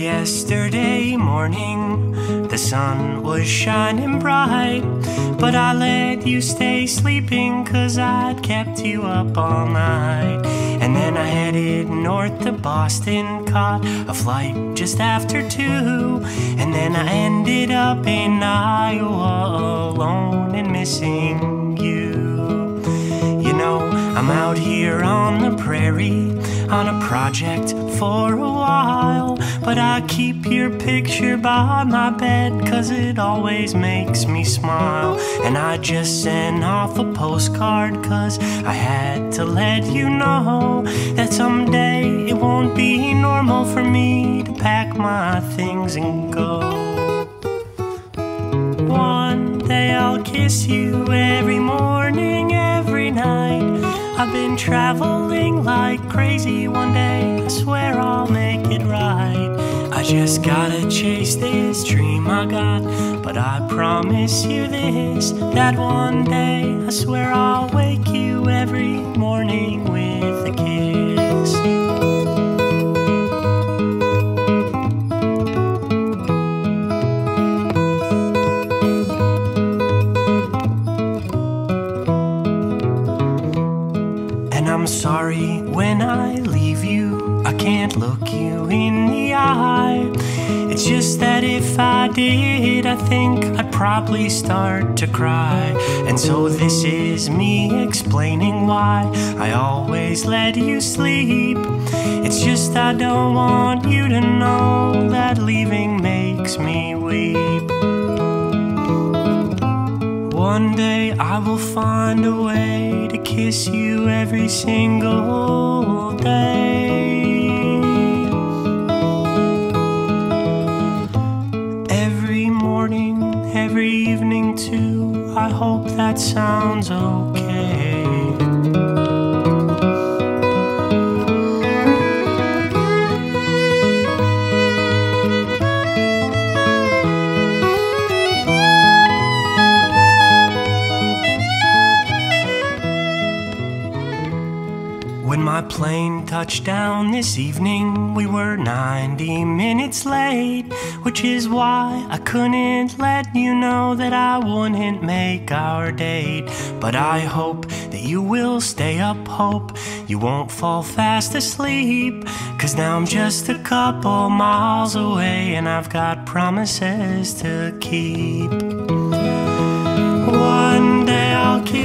yesterday morning, the sun was shining bright. But I let you stay sleeping, cause I'd kept you up all night. And then I headed north to Boston, caught a flight just after two. And then I ended up in Iowa alone and missing you. You know, I'm out here on the prairie on a project for a while. But I keep your picture by my bed, cause it always makes me smile. And I just sent off a postcard, cause I had to let you know that someday it won't be normal for me to pack my things and go. One day I'll kiss you every morning. I've been traveling like crazy one day. I swear I'll make it right. I just gotta chase this dream I got. But I promise you this that one day I swear I'll wake I'm sorry when I leave you, I can't look you in the eye. It's just that if I did, I think I'd probably start to cry. And so this is me explaining why I always let you sleep. It's just I don't want you to know that leaving makes me weep. One day I will find a way to kiss you every single day. Every morning, every evening, too. I hope that sounds okay. When my plane touched down this evening, we were 90 minutes late, which is why I couldn't let you know that I wouldn't make our date. But I hope that you will stay up, hope you won't fall fast asleep. Cause now I'm just a couple miles away, and I've got promises to keep. One day I'll kiss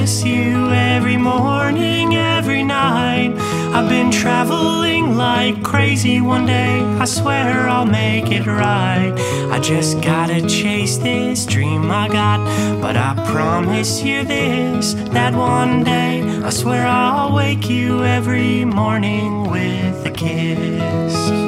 been traveling like crazy one day. I swear I'll make it right. I just gotta chase this dream I got. But I promise you this that one day I swear I'll wake you every morning with a kiss.